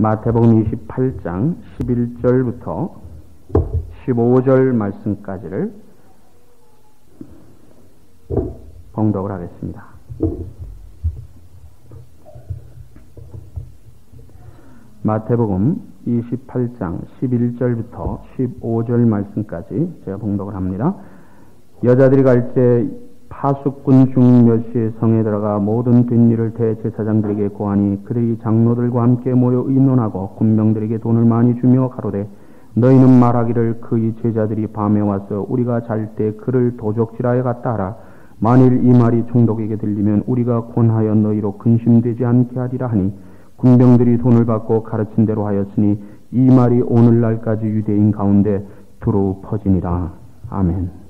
마태복음 28장 11절부터 15절 말씀까지를 봉독을 하겠습니다. 마태복음 28장 11절부터 15절 말씀까지 제가 봉독을 합니다. 여자들이 갈때 파수꾼 중 몇시의 성에 들어가 모든 뒷일을 대제사장들에게 고하니 그들이 장로들과 함께 모여 의논하고 군병들에게 돈을 많이 주며 가로되 너희는 말하기를 그의 제자들이 밤에 와서 우리가 잘 때 그를 도적질하여 갔다 하라 만일 이 말이 총독에게 들리면 우리가 권하여 너희로 근심되지 않게 하리라 하니 군병들이 돈을 받고 가르친 대로 하였으니 이 말이 오늘날까지 유대인 가운데 두루 퍼지니라 아멘.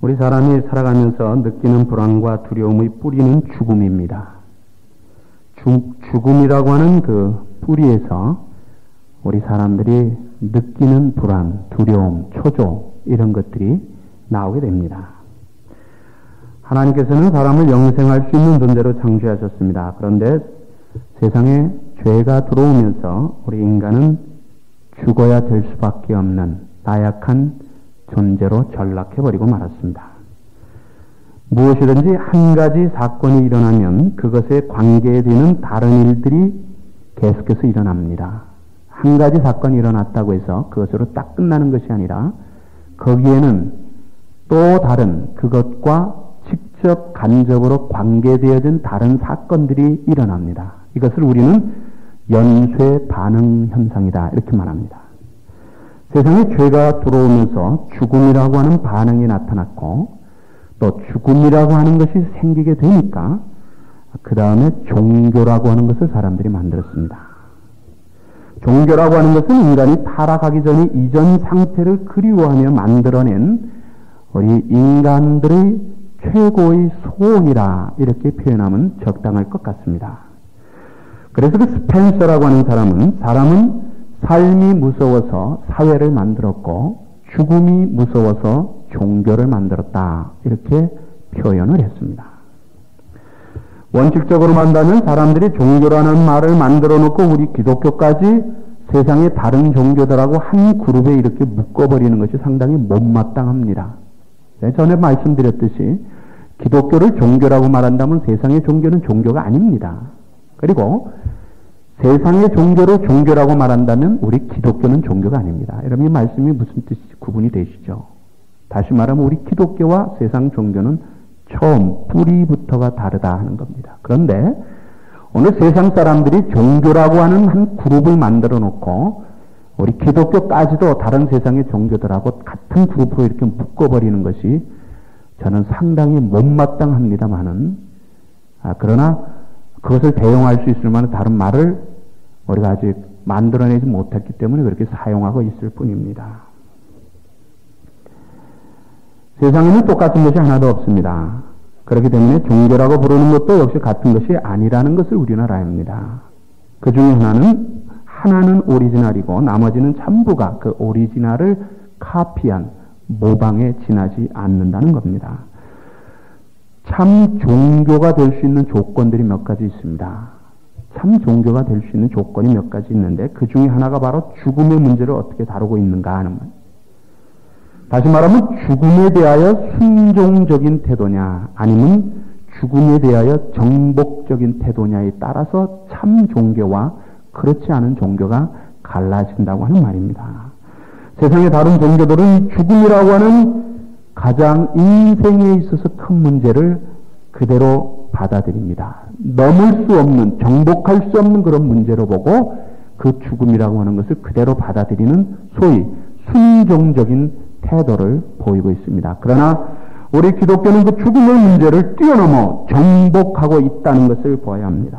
우리 사람이 살아가면서 느끼는 불안과 두려움의 뿌리는 죽음입니다. 주, 죽음이라고 하는 그 뿌리에서 우리 사람들이 느끼는 불안, 두려움, 초조 이런 것들이 나오게 됩니다. 하나님께서는 사람을 영생할 수 있는 존재로 창조하셨습니다. 그런데 세상에 죄가 들어오면서 우리 인간은 죽어야 될 수밖에 없는 나약한 존재로 전락해버리고 말았습니다. 무엇이든지 한 가지 사건이 일어나면 그것에 관계되는 다른 일들이 계속해서 일어납니다. 한 가지 사건이 일어났다고 해서 그것으로 딱 끝나는 것이 아니라 거기에는 또 다른 그것과 직접 간접으로 관계되어진 다른 사건들이 일어납니다. 이것을 우리는 연쇄 반응 현상이다 이렇게 말합니다. 세상에 죄가 들어오면서 죽음이라고 하는 반응이 나타났고 또 죽음이라고 하는 것이 생기게 되니까 그 다음에 종교라고 하는 것을 사람들이 만들었습니다. 종교라고 하는 것은 인간이 타락하기 전에 이전 상태를 그리워하며 만들어낸 우리 인간들의 최고의 소원이라 이렇게 표현하면 적당할 것 같습니다. 그래서 그 스펜서라고 하는 사람은 사람은 삶이 무서워서 사회를 만들었고 죽음이 무서워서 종교를 만들었다. 이렇게 표현을 했습니다. 원칙적으로 만다면 사람들이 종교라는 말을 만들어 놓고 우리 기독교까지 세상의 다른 종교들하고 한 그룹에 이렇게 묶어버리는 것이 상당히 못마땅합니다. 네, 전에 말씀드렸듯이 기독교를 종교라고 말한다면 세상의 종교는 종교가 아닙니다. 그리고 세상의 종교로 종교라고 말한다면 우리 기독교는 종교가 아닙니다. 여러분 이 말씀이 무슨 뜻이 구분이 되시죠? 다시 말하면 우리 기독교와 세상 종교는 처음 뿌리부터가 다르다 하는 겁니다. 그런데 오늘 세상 사람들이 종교라고 하는 한 그룹을 만들어 놓고 우리 기독교까지도 다른 세상의 종교들하고 같은 그룹으로 이렇게 묶어버리는 것이 저는 상당히 못마땅합니다만은 아, 그러나 그것을 대용할 수 있을 만한 다른 말을 우리가 아직 만들어내지 못했기 때문에 그렇게 사용하고 있을 뿐입니다. 세상에는 똑같은 것이 하나도 없습니다. 그렇기 때문에 종교라고 부르는 것도 역시 같은 것이 아니라는 것을 우리는 알아야 합니다. 그 중에 하나는 하나는 오리지널이고 나머지는 전부가 그 오리지널을 카피한 모방에 지나지 않는다는 겁니다. 참 종교가 될 수 있는 조건들이 몇 가지 있습니다. 참 종교가 될 수 있는 조건이 몇 가지 있는데 그 중에 하나가 바로 죽음의 문제를 어떻게 다루고 있는가 하는 말. 다시 말하면 죽음에 대하여 순종적인 태도냐 아니면 죽음에 대하여 정복적인 태도냐에 따라서 참 종교와 그렇지 않은 종교가 갈라진다고 하는 말입니다. 세상의 다른 종교들은 죽음이라고 하는 가장 인생에 있어서 큰 문제를 그대로 받아들입니다. 넘을 수 없는, 정복할 수 없는 그런 문제로 보고 그 죽음이라고 하는 것을 그대로 받아들이는 소위 순종적인 태도를 보이고 있습니다. 그러나 우리 기독교는 그 죽음의 문제를 뛰어넘어 정복하고 있다는 것을 보아야 합니다.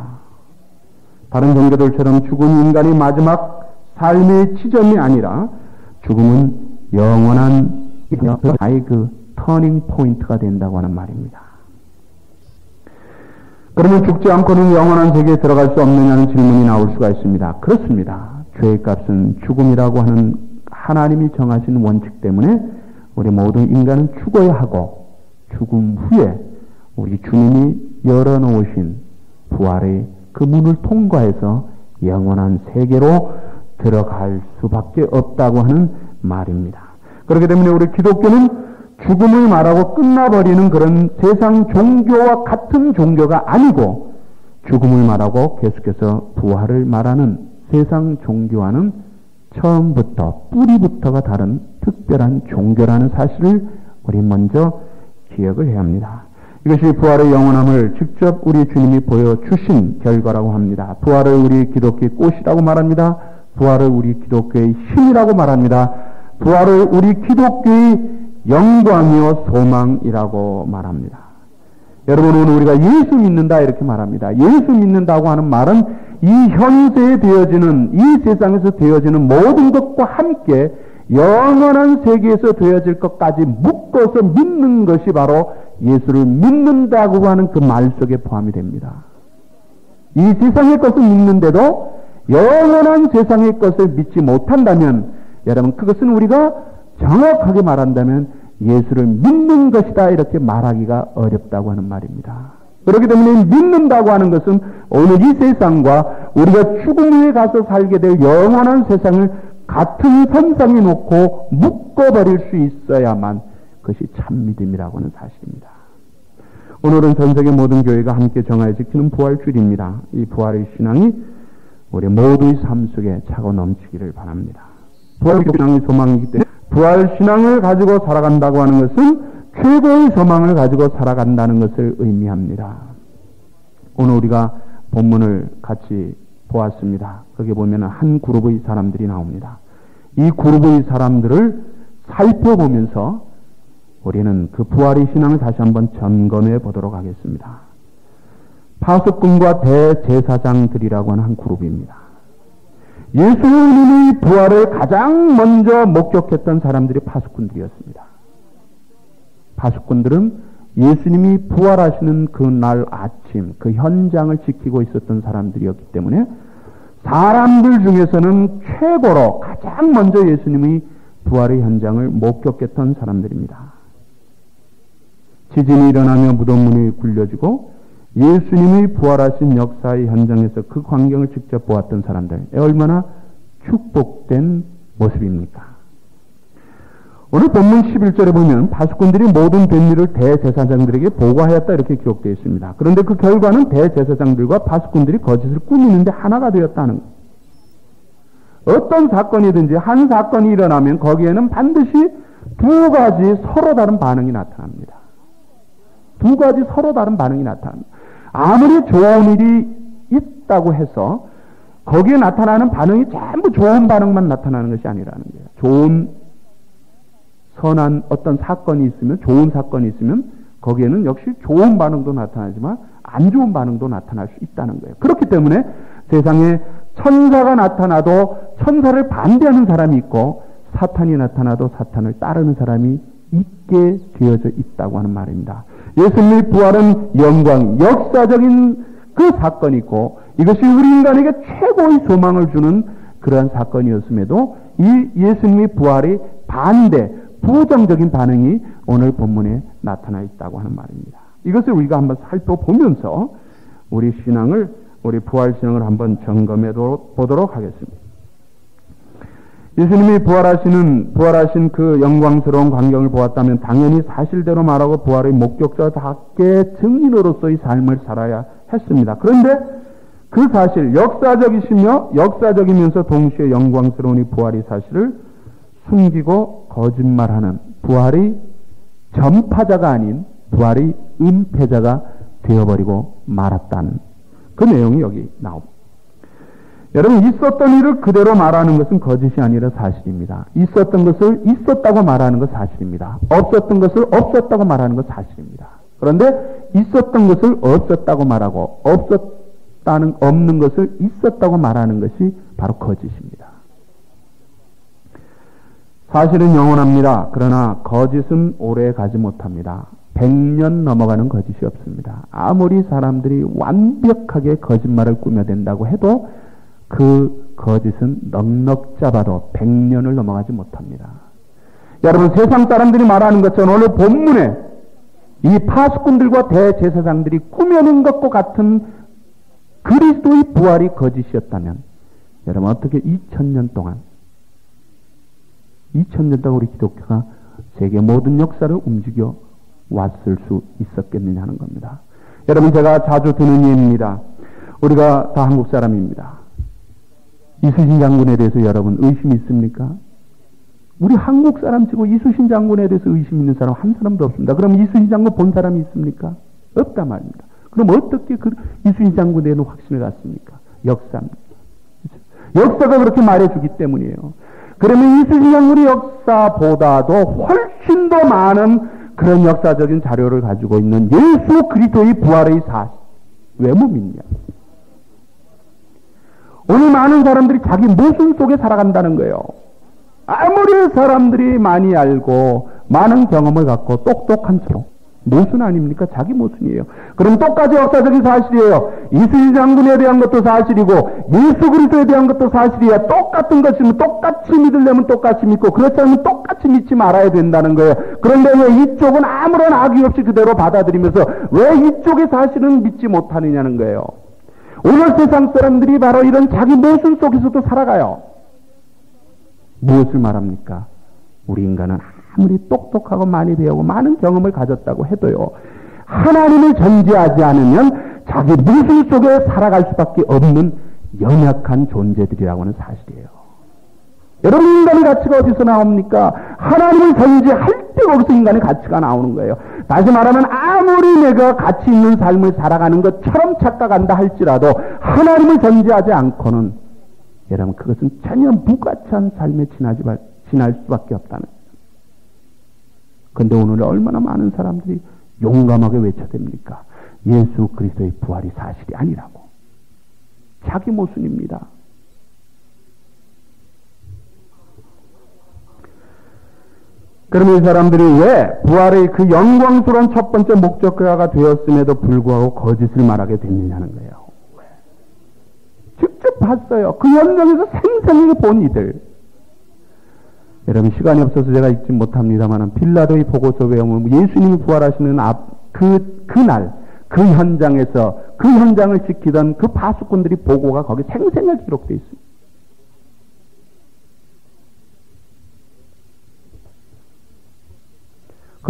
다른 종교들처럼 죽은 인간이 마지막 삶의 지점이 아니라 죽음은 영원한 나의 그 터닝 포인트가 된다고 하는 말입니다. 그러면 죽지 않고는 영원한 세계에 들어갈 수 없느냐는 질문이 나올 수가 있습니다. 그렇습니다. 죄의 값은 죽음이라고 하는 하나님이 정하신 원칙 때문에 우리 모든 인간은 죽어야 하고 죽음 후에 우리 주님이 열어놓으신 부활의 그 문을 통과해서 영원한 세계로 들어갈 수밖에 없다고 하는 말입니다. 그렇기 때문에 우리 기독교는 죽음을 말하고 끝나버리는 그런 세상 종교와 같은 종교가 아니고 죽음을 말하고 계속해서 부활을 말하는 세상 종교와는 처음부터 뿌리부터가 다른 특별한 종교라는 사실을 우리 먼저 기억을 해야 합니다. 이것이 부활의 영원함을 직접 우리 주님이 보여주신 결과라고 합니다. 부활을 우리 기독교의 꽃이라고 말합니다. 부활을 우리 기독교의 힘이라고 말합니다. 부활을 우리 기독교의 영광이요 소망이라고 말합니다. 여러분 오늘 우리가 예수 믿는다 이렇게 말합니다. 예수 믿는다고 하는 말은 이 현세에 되어지는 이 세상에서 되어지는 모든 것과 함께 영원한 세계에서 되어질 것까지 묶어서 믿는 것이 바로 예수를 믿는다고 하는 그 말 속에 포함이 됩니다. 이 세상의 것을 믿는데도 영원한 세상의 것을 믿지 못한다면 여러분 그것은 우리가 정확하게 말한다면 예수를 믿는 것이다 이렇게 말하기가 어렵다고 하는 말입니다. 그렇기 때문에 믿는다고 하는 것은 오늘 이 세상과 우리가 죽음 후에 가서 살게 될 영원한 세상을 같은 선상에 놓고 묶어버릴 수 있어야만 그것이 참 믿음이라고 하는 사실입니다. 오늘은 전 세계 모든 교회가 함께 정하여 지키는 부활주일입니다. 이 부활의 신앙이 우리 모두의 삶 속에 차고 넘치기를 바랍니다. 부활 신앙이 소망이기 때문에 부활 신앙을 가지고 살아간다고 하는 것은 최고의 소망을 가지고 살아간다는 것을 의미합니다. 오늘 우리가 본문을 같이 보았습니다. 거기 보면 한 그룹의 사람들이 나옵니다. 이 그룹의 사람들을 살펴보면서 우리는 그 부활의 신앙을 다시 한번 점검해 보도록 하겠습니다. 파수꾼과 대제사장들이라고 하는 한 그룹입니다. 예수님의 부활을 가장 먼저 목격했던 사람들이 파수꾼들이었습니다. 파수꾼들은 예수님이 부활하시는 그 날 아침 그 현장을 지키고 있었던 사람들이었기 때문에 사람들 중에서는 최고로 가장 먼저 예수님의 부활의 현장을 목격했던 사람들입니다. 지진이 일어나며 무덤문이 굴려지고 예수님이 부활하신 역사의 현장에서 그 광경을 직접 보았던 사람들 얼마나 축복된 모습입니까? 오늘 본문 11절에 보면 바수꾼들이 모든 된 일을 대제사장들에게 보고하였다 이렇게 기록되어 있습니다. 그런데 그 결과는 대제사장들과 바수꾼들이 거짓을 꾸미는데 하나가 되었다는 어떤 사건이든지 한 사건이 일어나면 거기에는 반드시 두 가지 서로 다른 반응이 나타납니다. 두 가지 서로 다른 반응이 나타납니다. 아무리 좋은 일이 있다고 해서 거기에 나타나는 반응이 전부 좋은 반응만 나타나는 것이 아니라는 거예요. 좋은 선한 어떤 사건이 있으면 좋은 사건이 있으면 거기에는 역시 좋은 반응도 나타나지만 안 좋은 반응도 나타날 수 있다는 거예요. 그렇기 때문에 세상에 천사가 나타나도 천사를 반대하는 사람이 있고 사탄이 나타나도 사탄을 따르는 사람이 있게 되어져 있다고 하는 말입니다. 예수님의 부활은 영광, 역사적인 그 사건이고 이것이 우리 인간에게 최고의 소망을 주는 그러한 사건이었음에도 이 예수님의 부활이 반대, 부정적인 반응이 오늘 본문에 나타나 있다고 하는 말입니다. 이것을 우리가 한번 살펴보면서 우리 신앙을, 우리 부활 신앙을 한번 점검해 보도록 하겠습니다. 예수님이 부활하시는, 부활하신 그 영광스러운 광경을 보았다면 당연히 사실대로 말하고 부활의 목격자답게 증인으로서의 삶을 살아야 했습니다. 그런데 그 사실, 역사적이시며 역사적이면서 동시에 영광스러운 이 부활의 사실을 숨기고 거짓말하는 부활의 전파자가 아닌 부활의 은폐자가 되어버리고 말았다는 그 내용이 여기 나옵니다. 여러분 있었던 일을 그대로 말하는 것은 거짓이 아니라 사실입니다. 있었던 것을 있었다고 말하는 것 사실입니다. 없었던 것을 없었다고 말하는 것 사실입니다. 그런데 있었던 것을 없었다고 말하고 없었다는 없는 것을 있었다고 말하는 것이 바로 거짓입니다. 사실은 영원합니다. 그러나 거짓은 오래 가지 못합니다. 100년 넘어가는 거짓이 없습니다. 아무리 사람들이 완벽하게 거짓말을 꾸며댄다고 해도 그 거짓은 넉넉 잡아도 100년을 넘어가지 못합니다. 여러분 세상 사람들이 말하는 것처럼 오늘 본문에 이 파수꾼들과 대제사장들이 꾸며낸 것과 같은 그리스도의 부활이 거짓이었다면 여러분 어떻게 2000년 동안 2000년 동안 우리 기독교가 세계 모든 역사를 움직여 왔을 수 있었겠느냐 하는 겁니다. 여러분 제가 자주 드는 예입니다. 우리가 다 한국 사람입니다. 이수신 장군에 대해서 여러분 의심 있습니까? 우리 한국 사람 치고 이수신 장군에 대해서 의심 있는 사람 한 사람도 없습니다. 그럼 이수신 장군 본 사람이 있습니까? 없다 말입니다. 그럼 어떻게 그 이수신 장군에 대한 확신을 갖습니까? 역사입니다. 역사가 그렇게 말해주기 때문이에요. 그러면 이수신 장군의 역사보다도 훨씬 더 많은 그런 역사적인 자료를 가지고 있는 예수 그리스도의 부활의 사실. 왜 못 믿냐? 오늘 많은 사람들이 자기 모순 속에 살아간다는 거예요. 아무리 사람들이 많이 알고 많은 경험을 갖고 똑똑한 척 모순 아닙니까? 자기 모순이에요. 그럼 똑같이 역사적인 사실이에요. 이수희 장군에 대한 것도 사실이고 예수 그리스도에 대한 것도 사실이야. 똑같은 것이면 똑같이 믿으려면 똑같이 믿고 그렇지 않으면 똑같이 믿지 말아야 된다는 거예요. 그런데 왜 이쪽은 아무런 악의 없이 그대로 받아들이면서 왜 이쪽의 사실은 믿지 못하느냐는 거예요. 오늘 세상 사람들이 바로 이런 자기 모순 속에서도 살아가요. 무엇을 말합니까? 우리 인간은 아무리 똑똑하고 많이 배우고 많은 경험을 가졌다고 해도요. 하나님을 전제하지 않으면 자기 무술 속에 살아갈 수밖에 없는 연약한 존재들이라고 하는 사실이에요. 여러분 인간의 가치가 어디서 나옵니까? 하나님을 전제할 때 거기서 인간의 가치가 나오는 거예요. 다시 말하면 아무리 내가 가치 있는 삶을 살아가는 것처럼 착각한다 할지라도 하나님을 전제하지 않고는 여러분 그것은 전혀 무가치한 삶에 지나지, 지날 수밖에 없다는 근데 오늘 얼마나 많은 사람들이 용감하게 외쳐댑니까? 예수 그리스도의 부활이 사실이 아니라고. 자기 모순입니다. 그러면 이 사람들이 왜 부활의 그 영광스러운 첫 번째 목적가가 되었음에도 불구하고 거짓을 말하게 됐느냐는 거예요. 왜? 직접 봤어요. 그 현장에서 생생하게 본 이들. 여러분 시간이 없어서 제가 읽지 못합니다만 빌라도의 보고서 외우면 예수님이 부활하시는 앞 그 그날 그 현장에서 그 현장을 지키던 그 파수꾼들이 보고가 거기 생생하게 기록되어 있습니다.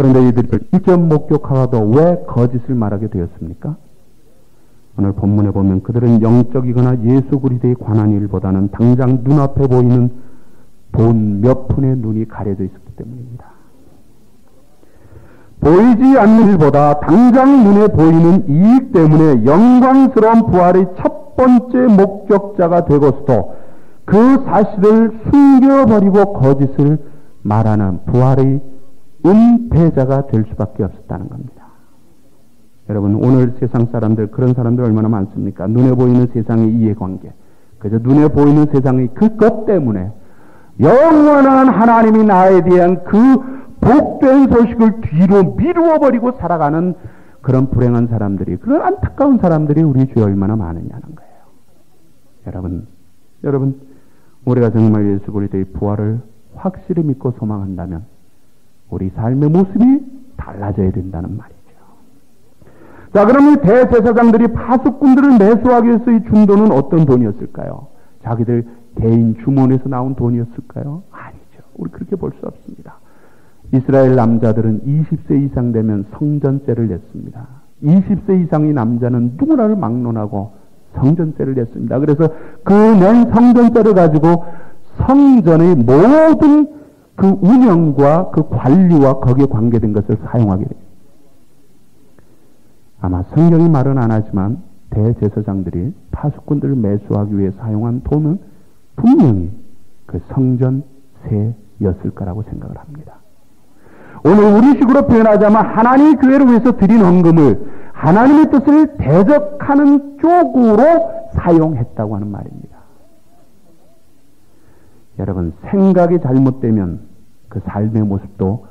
그런데 이들이 직접 목격하고도 왜 거짓을 말하게 되었습니까? 오늘 본문에 보면 그들은 영적이거나 예수 그리스도에 관한 일보다는 당장 눈앞에 보이는 돈몇 푼의 눈이 가려져 있었기 때문입니다. 보이지 않는 일보다 당장 눈에 보이는 이익 때문에 영광스러운 부활의 첫 번째 목격자가 되고서도 그 사실을 숨겨버리고 거짓을 말하는 부활의 은폐자가 될 수밖에 없었다는 겁니다. 여러분 오늘 세상 사람들 그런 사람들 얼마나 많습니까? 눈에 보이는 세상의 이해관계 그저 눈에 보이는 세상의 그것 때문에 영원한 하나님이 나에 대한 그 복된 소식을 뒤로 미루어 버리고 살아가는 그런 불행한 사람들이, 그런 안타까운 사람들이 우리 주에 얼마나 많으냐는 거예요. 여러분, 여러분, 우리가 정말 예수 그리스도의 부활을 확실히 믿고 소망한다면 우리 삶의 모습이 달라져야 된다는 말이죠. 자, 이 대제사장들이 파수꾼들을 매수하기 위해서 준 돈은 어떤 돈이었을까요? 자기들 개인 주머니에서 나온 돈이었을까요? 아니죠. 우리 그렇게 볼 수 없습니다. 이스라엘 남자들은 20세 이상 되면 성전세를 냈습니다. 20세 이상의 남자는 누구나를 막론하고 성전세를 냈습니다. 그래서 그 낸 성전세를 가지고 성전의 모든 그 운영과 그 관리와 거기에 관계된 것을 사용하게 됩니다. 아마 성경이 말은 안 하지만 대제사장들이 파수꾼들을 매수하기 위해 사용한 돈은 분명히 그 성전 세였을 거라고 생각을 합니다. 오늘 우리식으로 표현하자면 하나님의 교회를 위해서 드린 헌금을 하나님의 뜻을 대적하는 쪽으로 사용했다고 하는 말입니다. 여러분 생각이 잘못되면 그 삶의 모습도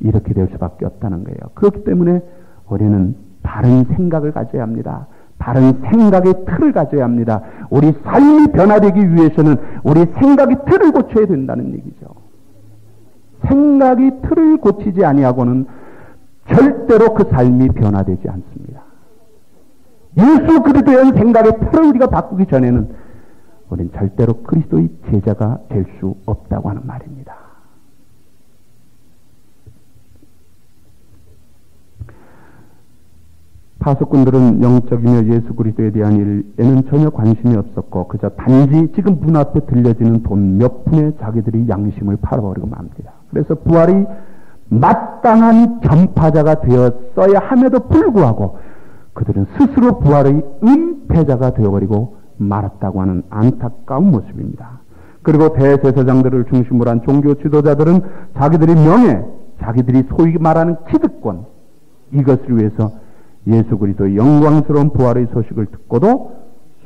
이렇게 될 수밖에 없다는 거예요. 그렇기 때문에 우리는 바른 생각을 가져야 합니다. 다른 생각의 틀을 가져야 합니다. 우리 삶이 변화되기 위해서는 우리 생각의 틀을 고쳐야 된다는 얘기죠. 생각이 틀을 고치지 아니하고는 절대로 그 삶이 변화되지 않습니다. 예수 그리스도의 생각의 틀을 우리가 바꾸기 전에는 우리는 절대로 그리스도의 제자가 될 수 없다고 하는 말입니다. 파수꾼들은 영적이며 예수 그리스도에 대한 일에는 전혀 관심이 없었고 그저 단지 지금 눈앞에 들려지는 돈 몇 푼에 자기들이 양심을 팔아버리고 맙니다. 그래서 부활이 마땅한 전파자가 되었어야 함에도 불구하고 그들은 스스로 부활의 은폐자가 되어버리고 말았다고 하는 안타까운 모습입니다. 그리고 대제사장들을 중심으로 한 종교 지도자들은 자기들의 명예, 자기들이 소위 말하는 기득권 이것을 위해서 예수 그리스도의 영광스러운 부활의 소식을 듣고도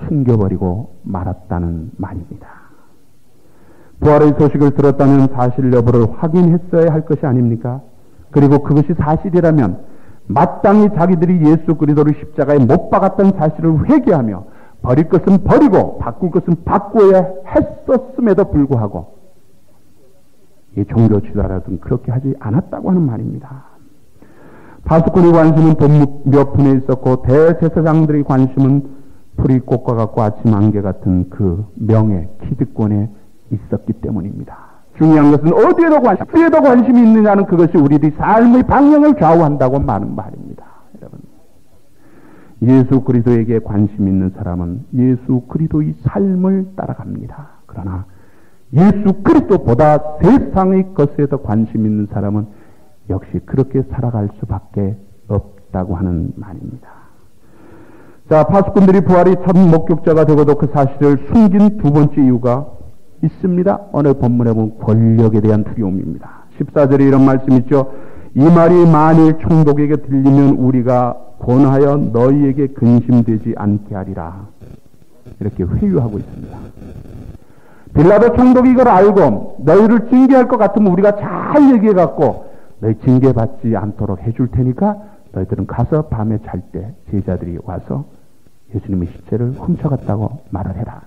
숨겨버리고 말았다는 말입니다. 부활의 소식을 들었다면 사실 여부를 확인했어야 할 것이 아닙니까? 그리고 그것이 사실이라면 마땅히 자기들이 예수 그리스도를 십자가에 못 박았던 사실을 회개하며 버릴 것은 버리고 바꿀 것은 바꾸어야 했었음에도 불구하고 이 종교 지도자들은 그렇게 하지 않았다고 하는 말입니다. 파수꾼의 관심은 돈몇 푼에 있었고 대제사장들의 관심은 풀이 꽃과 같고 아침 안개 같은 그 명예, 기득권에 있었기 때문입니다. 중요한 것은 어디에도 관심, 어디에도 관심이 있느냐는 그것이 우리들의 삶의 방향을 좌우한다고 많은 말입니다. 여러분. 예수 그리스도에게 관심 있는 사람은 예수 그리스도의 삶을 따라갑니다. 그러나 예수 그리스도보다 세상의 것에 더 관심 있는 사람은 역시 그렇게 살아갈 수밖에 없다고 하는 말입니다. 자, 파수꾼들이 부활이 첫 목격자가 되고도 그 사실을 숨긴 두 번째 이유가 있습니다. 오늘 본문에 보면 권력에 대한 두려움입니다. 14절에 이런 말씀 있죠. 이 말이 만일 총독에게 들리면 우리가 권하여 너희에게 근심되지 않게 하리라. 이렇게 회유하고 있습니다. 빌라도 총독이 이걸 알고 너희를 징계할 것 같으면 우리가 잘 얘기해갖고 너희 징계받지 않도록 해줄 테니까 너희들은 가서 밤에 잘 때 제자들이 와서 예수님의 시체를 훔쳐갔다고 말을 해라.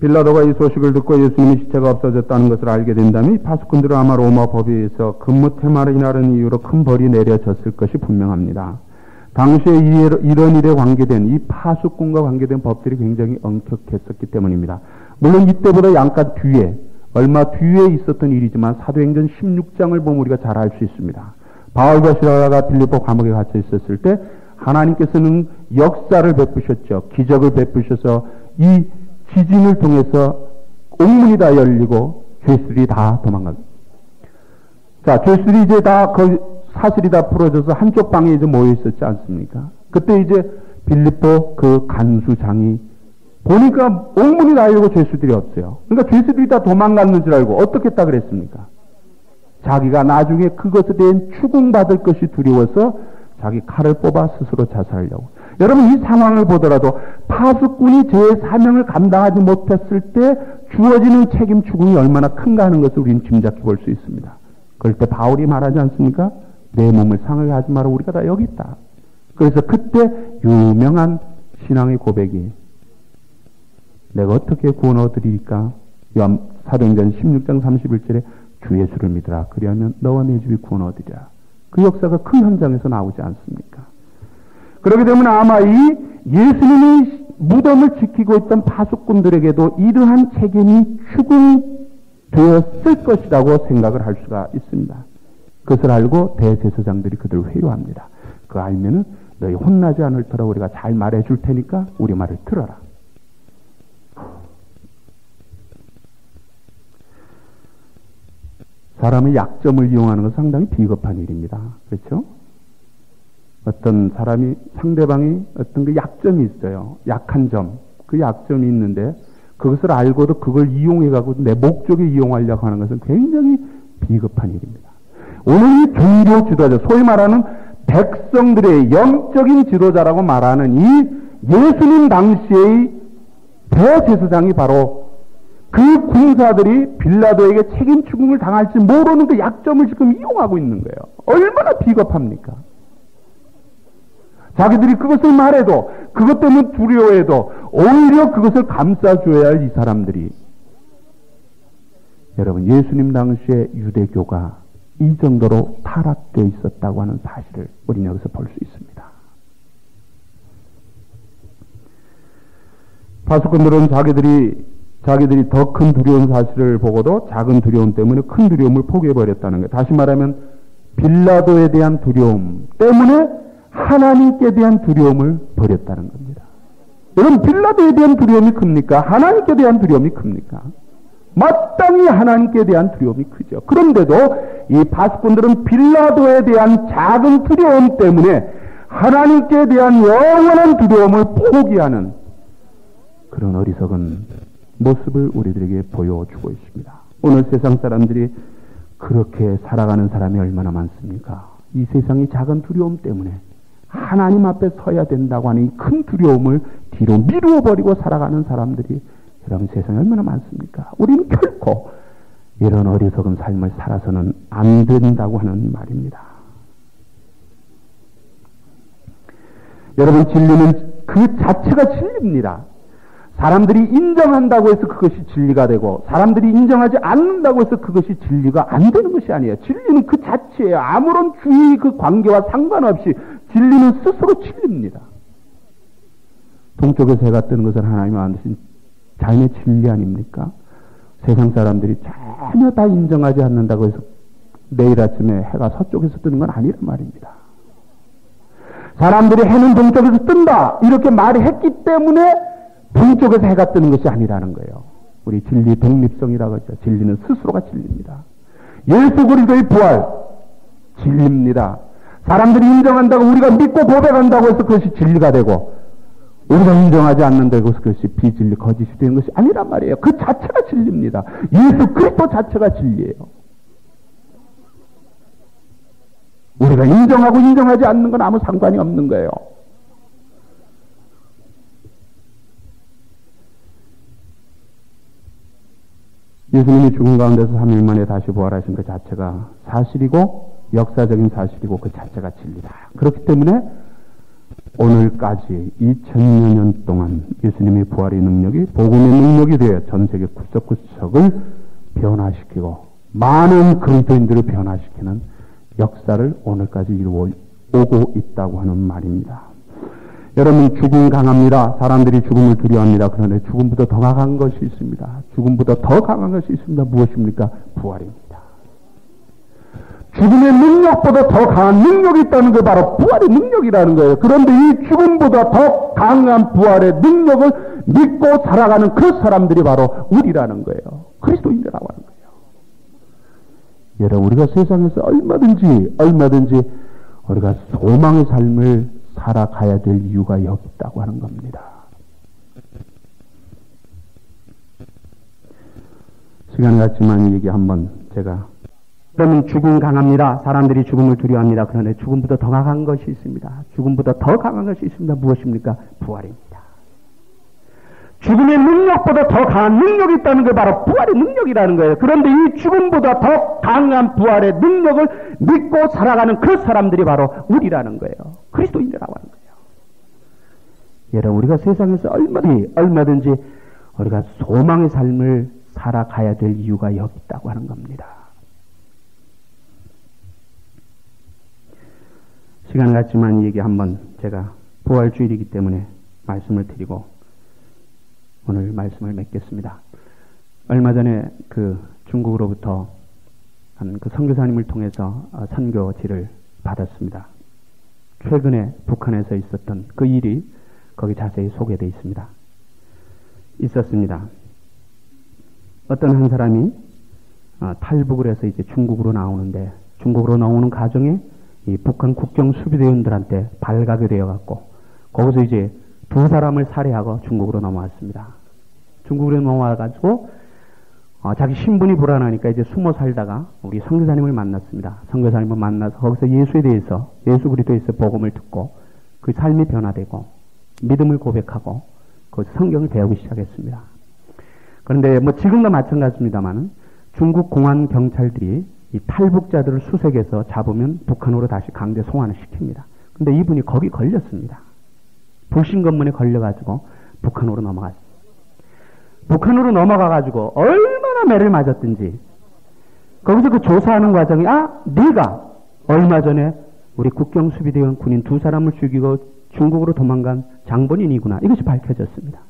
빌라도가 이 소식을 듣고 예수님의 시체가 없어졌다는 것을 알게 된다면 파수꾼들은 아마 로마 법에서 근무 테마이라는 이유로 큰 벌이 내려졌을 것이 분명합니다. 당시에 이런 일에 관계된 이 파수꾼과 관계된 법들이 굉장히 엄격했었기 때문입니다. 물론 이때보다 양가 뒤에 얼마 뒤에 있었던 일이지만 사도행전 16장을 보면 우리가 잘 알 수 있습니다. 바울과 시라가 빌립보 감옥에 갇혀 있었을 때 하나님께서는 역사를 베푸셨죠. 기적을 베푸셔서 이 지진을 통해서 옥문이 다 열리고 죄수들이 다 도망가고. 자, 죄수들이 이제 다 그 사슬이 다 풀어져서 한쪽 방에 이제 모여 있었지 않습니까? 그때 이제 빌립보 그 간수장이 보니까 옥문이 다 열리고 죄수들이 없어요. 그러니까 죄수들이 다 도망갔는 줄 알고 어떻게 했다 그랬습니까? 자기가 나중에 그것에 대한 추궁받을 것이 두려워서 자기 칼을 뽑아 스스로 자살하려고. 여러분 이 상황을 보더라도 파수꾼이 제 사명을 감당하지 못했을 때 주어지는 책임 추궁이 얼마나 큰가 하는 것을 우리는 짐작해 볼 수 있습니다. 그럴 때 바울이 말하지 않습니까? 내 몸을 상하게 하지 마라 우리가 다 여기 있다. 그래서 그때 유명한 신앙의 고백이 내가 어떻게 구원 얻으리까? 사도행전 16장 31절에 주 예수를 믿으라. 그리하면 너와 내 집이 구원 얻으리라. 그 역사가 그 현장에서 나오지 않습니까? 그렇기 때문에 아마 이 예수님이 무덤을 지키고 있던 파수꾼들에게도 이러한 책임이 추궁되었을 것이라고 생각을 할 수가 있습니다. 그것을 알고 대제사장들이 그들을 회유합니다. 그 알면은 너희 혼나지 않을 터라 우리가 잘 말해 줄 테니까 우리 말을 들어라. 사람의 약점을 이용하는 것은 상당히 비겁한 일입니다. 그렇죠? 어떤 사람이 상대방이 어떤 그 약점이 있어요. 약한 점. 그 약점이 있는데 그것을 알고도 그걸 이용해 가고 내 목적에 이용하려고 하는 것은 굉장히 비겁한 일입니다. 오늘 이 종교 지도자, 소위 말하는 백성들의 영적인 지도자라고 말하는 이 예수님 당시의 대제사장이 바로 그 군사들이 빌라도에게 책임 추궁을 당할지 모르는 그 약점을 지금 이용하고 있는 거예요. 얼마나 비겁합니까? 자기들이 그것을 말해도 그것 때문에 두려워해도 오히려 그것을 감싸줘야 할 이 사람들이 여러분 예수님 당시에 유대교가 이 정도로 타락되어 있었다고 하는 사실을 우리는 여기서 볼 수 있습니다. 파수꾼들은 자기들이 자기들이 더 큰 두려운 사실을 보고도 작은 두려움 때문에 큰 두려움을 포기해버렸다는 거예요. 다시 말하면 빌라도에 대한 두려움 때문에 하나님께 대한 두려움을 버렸다는 겁니다. 여러분 빌라도에 대한 두려움이 큽니까? 하나님께 대한 두려움이 큽니까? 마땅히 하나님께 대한 두려움이 크죠. 그런데도 이 바스꾼들은 빌라도에 대한 작은 두려움 때문에 하나님께 대한 영원한 두려움을 포기하는 그런 어리석은 모습을 우리들에게 보여주고 있습니다. 오늘 세상 사람들이 그렇게 살아가는 사람이 얼마나 많습니까? 이 세상의 작은 두려움 때문에 하나님 앞에 서야 된다고 하는 이 큰 두려움을 뒤로 미루어 버리고 살아가는 사람들이 여러분 세상에 얼마나 많습니까? 우리는 결코 이런 어리석은 삶을 살아서는 안 된다고 하는 말입니다. 여러분 진리는 그 자체가 진리입니다. 사람들이 인정한다고 해서 그것이 진리가 되고 사람들이 인정하지 않는다고 해서 그것이 진리가 안 되는 것이 아니에요. 진리는 그 자체에 아무런 주의 그 관계와 상관없이 진리는 스스로 진리입니다. 동쪽에서 해가 뜨는 것은 하나님이 만드신 자연의 진리 아닙니까? 세상 사람들이 전혀 다 인정하지 않는다고 해서 내일 아침에 해가 서쪽에서 뜨는 건 아니란 말입니다. 사람들이 해는 동쪽에서 뜬다 이렇게 말을 했기 때문에 동쪽에서 해가 뜨는 것이 아니라는 거예요. 우리 진리 독립성이라고 하죠. 진리는 스스로가 진리입니다. 예수 그리스도의 부활 진리입니다. 사람들이 인정한다고 우리가 믿고 고백한다고 해서 그것이 진리가 되고 우리가 인정하지 않는다고 해서 그것이 비진리 거짓이 되는 것이 아니란 말이에요. 그 자체가 진리입니다. 예수 그리스도 자체가 진리예요. 우리가 인정하고 인정하지 않는 건 아무 상관이 없는 거예요. 예수님이 죽은 가운데서 3일 만에 다시 부활하신 그 자체가 사실이고 역사적인 사실이고 그 자체가 진리다. 그렇기 때문에 오늘까지 2000여 년 동안 예수님의 부활의 능력이 복음의 능력이 되어 전 세계 구석구석을 변화시키고 많은 그리스도인들을 변화시키는 역사를 오늘까지 이루어 오고 있다고 하는 말입니다. 여러분 죽음 강합니다. 사람들이 죽음을 두려워합니다. 그런데 죽음보다 더 강한 것이 있습니다. 죽음보다 더 강한 것이 있습니다. 무엇입니까? 부활입니다. 죽음의 능력보다 더 강한 능력이 있다는 게 바로 부활의 능력이라는 거예요. 그런데 이 죽음보다 더 강한 부활의 능력을 믿고 살아가는 그 사람들이 바로 우리라는 거예요. 그리스도인이라고 하는 거예요. 여러분, 우리가 세상에서 얼마든지, 얼마든지 우리가 소망의 삶을 살아가야 될 이유가 여기 있다고 하는 겁니다. 시간 같지만 이 얘기 한번 제가 그러면 죽음 강합니다. 사람들이 죽음을 두려워합니다. 그런데 죽음보다 더 강한 것이 있습니다. 죽음보다 더 강한 것이 있습니다. 무엇입니까? 부활입니다. 죽음의 능력보다 더 강한 능력이 있다는 게 바로 부활의 능력이라는 거예요. 그런데 이 죽음보다 더 강한 부활의 능력을 믿고 살아가는 그 사람들이 바로 우리라는 거예요. 그리스도인이라고 하는 거예요. 여러분, 우리가 세상에서 얼마든지, 얼마든지 우리가 소망의 삶을 살아가야 될 이유가 여기 있다고 하는 겁니다. 시간 같지만 이 얘기 한번 제가 부활주일이기 때문에 말씀을 드리고 오늘 말씀을 맺겠습니다. 얼마 전에 그 중국으로부터 한 그 선교사님을 통해서 어, 선교지를 받았습니다. 최근에 북한에서 있었던 그 일이 거기 자세히 소개되어 있습니다. 있었습니다. 어떤 한 사람이 어, 탈북을 해서 이제 중국으로 나오는데 중국으로 나오는 가정에 이 북한 국경 수비대원들한테 발각이 되어갖고 거기서 이제 두 사람을 살해하고 중국으로 넘어왔습니다. 중국으로 넘어와가지고 어, 자기 신분이 불안하니까 이제 숨어 살다가 우리 성교사님을 만났습니다. 성교사님을 만나서 거기서 예수에 대해서 예수 그리스도에서 복음을 듣고 그 삶이 변화되고 믿음을 고백하고 그 성경을 배우기 시작했습니다. 그런데 뭐 지금도 마찬가지입니다만 중국 공안 경찰들이 이 탈북자들을 수색해서 잡으면 북한으로 다시 강제 송환을 시킵니다. 근데 이분이 거기 걸렸습니다. 불신 검문에 걸려가지고 북한으로 넘어갔습니다. 북한으로 넘어가가지고 얼마 나 매를 맞았든지 거기서 그 조사하는 과정이 아 네가 얼마 전에 우리 국경 수비대원 군인 두 사람을 죽이고 중국으로 도망간 장본인이구나 이것이 밝혀졌습니다.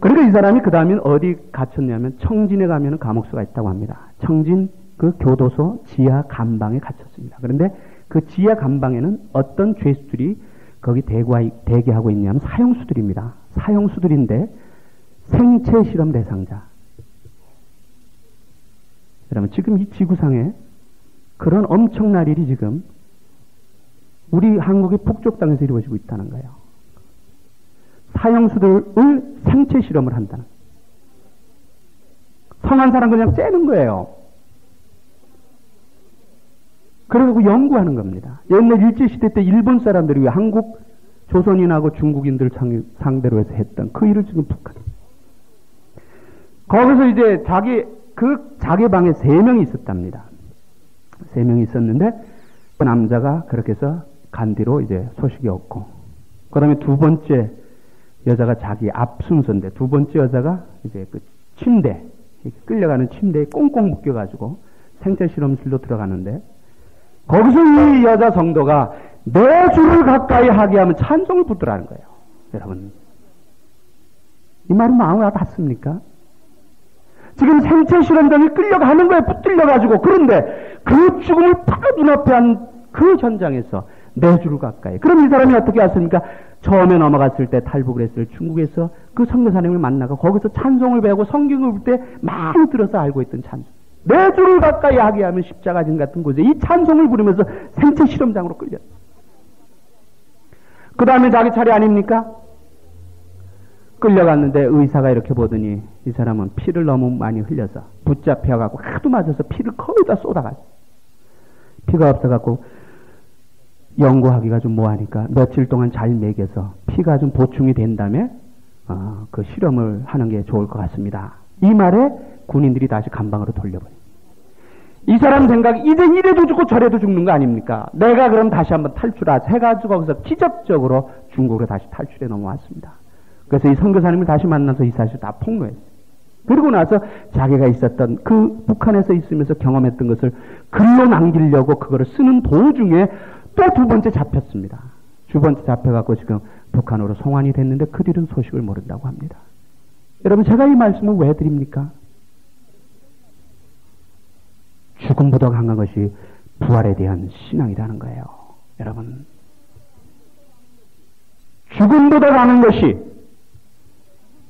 그러니까 이 사람이 그 다음엔 어디 갇혔냐면 청진에 가면 감옥수가 있다고 합니다. 청진 그 교도소 지하 감방에 갇혔습니다. 그런데 그 지하 감방에는 어떤 죄수들이 거기 대기하고 있냐면 사형수들입니다. 사형수들인데 생체 실험 대상자. 여러분 지금 이 지구상에 그런 엄청난 일이 지금 우리 한국의 북쪽 땅에서 이루어지고 있다는 거예요. 사형수들을 생체 실험을 한다는. 성한 사람 그냥 째는 거예요. 그리고 연구하는 겁니다. 옛날 일제시대 때 일본 사람들이 왜 한국 조선인하고 중국인들 상대로 해서 했던 그 일을 지금 북한. 거기서 이제 자기, 그 자기 방에 세 명이 있었답니다. 세 명이 있었는데, 그 남자가 그렇게 해서 간 뒤로 이제 소식이 없고, 그 다음에 두 번째 여자가 자기 앞 순서인데, 두 번째 여자가 이제 그 침대, 끌려가는 침대에 꽁꽁 묶여가지고 생체 실험실로 들어가는데, 거기서 이 여자 성도가 내 주를 가까이 하게 하면 찬송을 붙더라는 거예요. 여러분. 이 말이 마음에 닿습니까? 지금 생체 실험장에 끌려가는 거에 붙들려가지고 그런데 그 죽음을 바로 눈앞에 한 그 현장에서 내 주를 가까이. 그럼 이 사람이 어떻게 왔습니까? 처음에 넘어갔을 때 탈북을 했을 중국에서 그 성교사님을 만나고 거기서 찬송을 배우고 성경을 볼 때 많이 들어서 알고 있던 찬송. 내 주를 가까이 하게 하면 십자가진 같은 곳에 이 찬송을 부르면서 생체 실험장으로 끌렸. 그 다음에 자기 차례 아닙니까? 끌려갔는데 의사가 이렇게 보더니 이 사람은 피를 너무 많이 흘려서 붙잡혀갖고 하도 맞아서 피를 거의 다 쏟아가지고 피가 없어갖고 연구하기가 좀 뭐하니까 며칠 동안 잘 먹여서 피가 좀 보충이 된 다음에 어, 그 실험을 하는 게 좋을 것 같습니다. 이 말에 군인들이 다시 감방으로 돌려버려. 이 사람 생각이 이제 이래도 죽고 저래도 죽는 거 아닙니까? 내가 그럼 다시 한번 탈출하자 해가지고 거기서 기적적으로 중국으로 다시 탈출해 넘어왔습니다. 그래서 이 선교사님을 다시 만나서 이 사실 다 폭로했어요. 그리고 나서 자기가 있었던 그 북한에서 있으면서 경험했던 것을 글로 남기려고 그거를 쓰는 도중에 또 두 번째 잡혔습니다. 두 번째 잡혀갖고 지금 북한으로 송환이 됐는데 그 뒤는 소식을 모른다고 합니다. 여러분 제가 이 말씀을 왜 드립니까? 죽음보다 강한 것이 부활에 대한 신앙이라는 거예요. 여러분. 죽음보다 강한 것이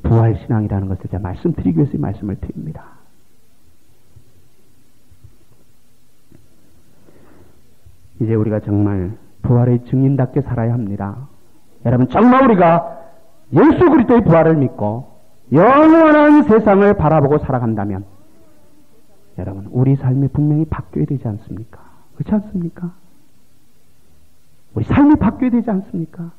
부활 신앙이라는 것을 제가 말씀드리기 위해서 이 말씀을 드립니다. 이제 우리가 정말 부활의 증인답게 살아야 합니다. 여러분 정말 우리가 예수 그리스도의 부활을 믿고 영원한 세상을 바라보고 살아간다면 여러분, 우리 삶이 분명히 바뀌어야 되지 않습니까? 그렇지 않습니까? 우리 삶이 바뀌어야 되지 않습니까?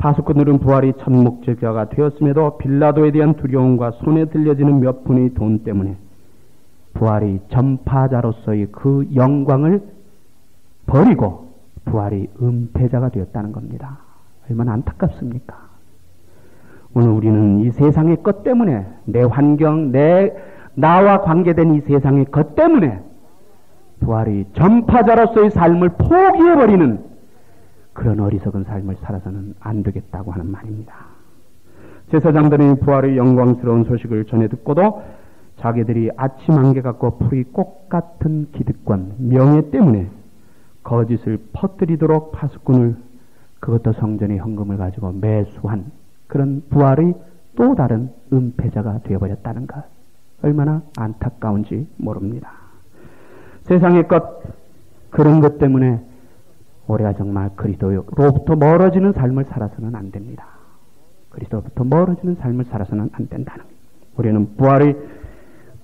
파수꾼들은 부활이 첫 목적자가 되었음에도 빌라도에 대한 두려움과 손에 들려지는 몇 푼의 돈 때문에 부활이 전파자로서의 그 영광을 버리고 부활이 은폐자가 되었다는 겁니다. 얼마나 안타깝습니까? 오늘 우리는 이 세상의 것 때문에 내 환경, 내 나와 관계된 이 세상의 것 때문에 부활이 전파자로서의 삶을 포기해버리는 그런 어리석은 삶을 살아서는 안 되겠다고 하는 말입니다. 제사장들이 부활의 영광스러운 소식을 전해 듣고도 자기들이 아침 안개 같고 풀이 꽃 같은 기득권, 명예 때문에 거짓을 퍼뜨리도록 파수꾼을 그것도 성전의 헌금을 가지고 매수한 그런 부활의 또 다른 은폐자가 되어버렸다는 것. 얼마나 안타까운지 모릅니다. 세상의 것, 그런 것 때문에 우리가 정말 그리스도로부터 멀어지는 삶을 살아서는 안 됩니다. 그리스도부터 멀어지는 삶을 살아서는 안 된다는 우리는 부활의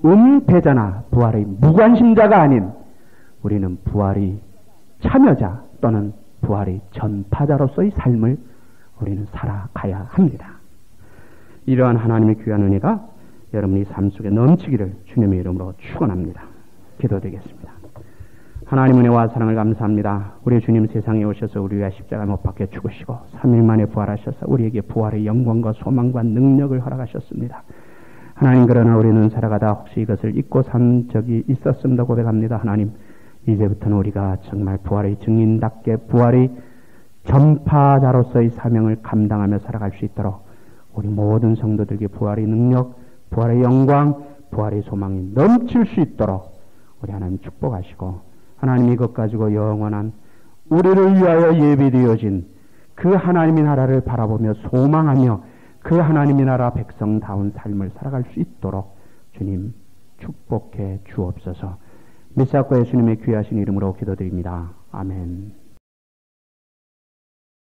은폐자나 부활의 무관심자가 아닌 우리는 부활의 참여자 또는 부활의 전파자로서의 삶을 우리는 살아가야 합니다. 이러한 하나님의 귀한 은혜가 여러분의 삶 속에 넘치기를 주님의 이름으로 축원합니다. 기도드리겠습니다. 하나님 은혜와 사랑을 감사합니다. 우리 주님 세상에 오셔서 우리가 십자가 못 박혀 죽으시고 3일 만에 부활하셔서 우리에게 부활의 영광과 소망과 능력을 허락하셨습니다. 하나님 그러나 우리는 살아가다 혹시 이것을 잊고 산 적이 있었음도 고백합니다. 하나님 이제부터는 우리가 정말 부활의 증인답게 부활의 전파자로서의 사명을 감당하며 살아갈 수 있도록 우리 모든 성도들에게 부활의 능력, 부활의 영광, 부활의 소망이 넘칠 수 있도록 우리 하나님 축복하시고 하나님 이것 가지고 영원한 우리를 위하여 예비되어진 그 하나님의 나라를 바라보며 소망하며 그 하나님의 나라 백성다운 삶을 살아갈 수 있도록 주님 축복해 주옵소서. 미사과 예수님의 귀하신 이름으로 기도드립니다. 아멘.